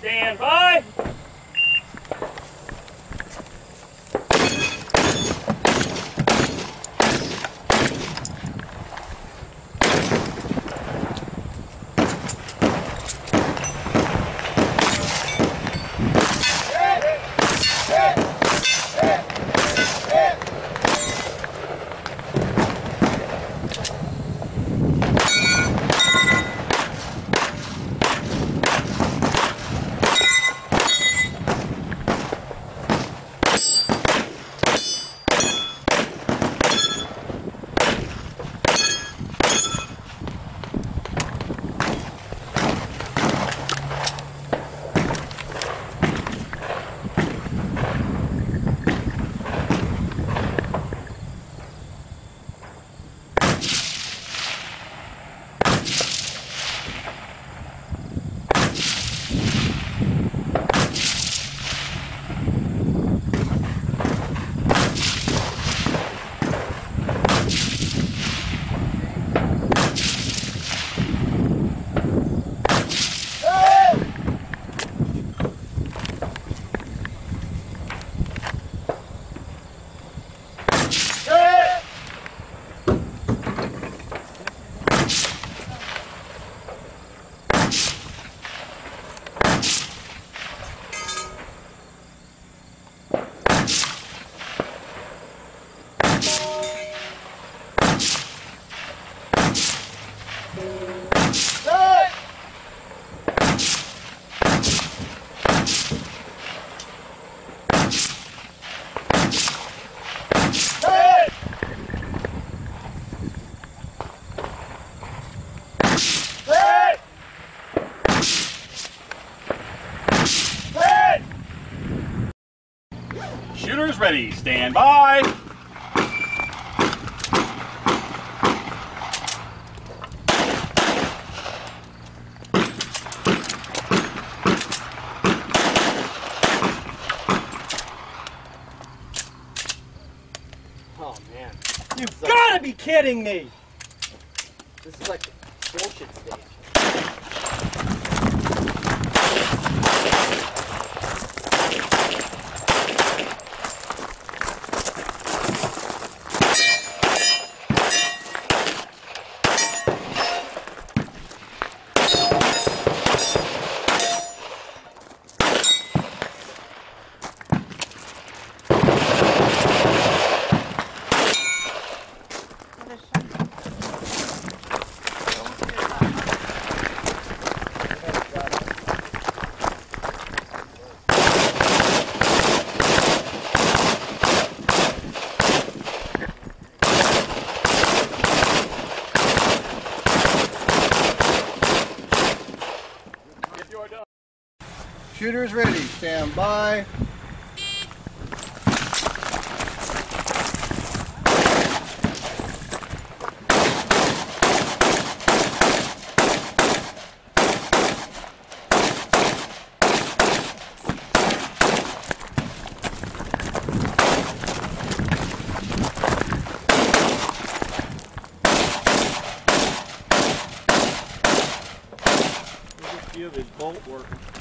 Stand by. Ready. Stand by. Oh man. You've gotta be kidding me! This is like bullshit stage. Shooters ready. Stand by. Of his bolt working.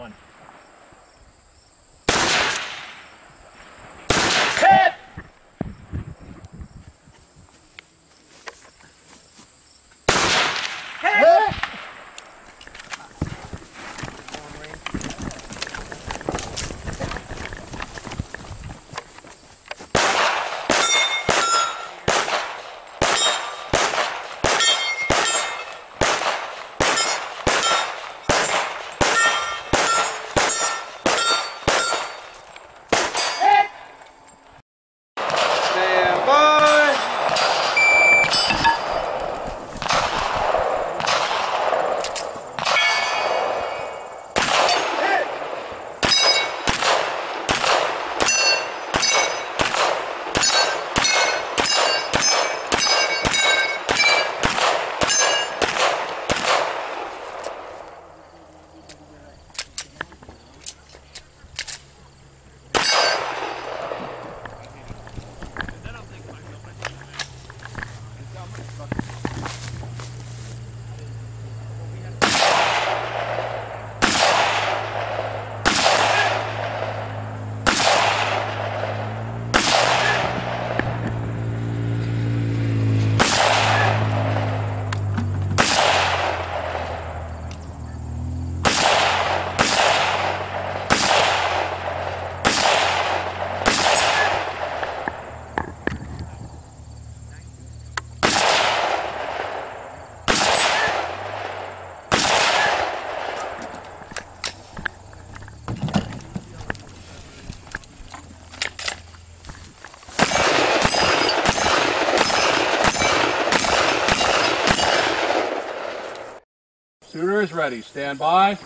One. Ready. Stand by.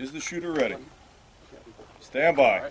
Is the shooter ready? Stand by.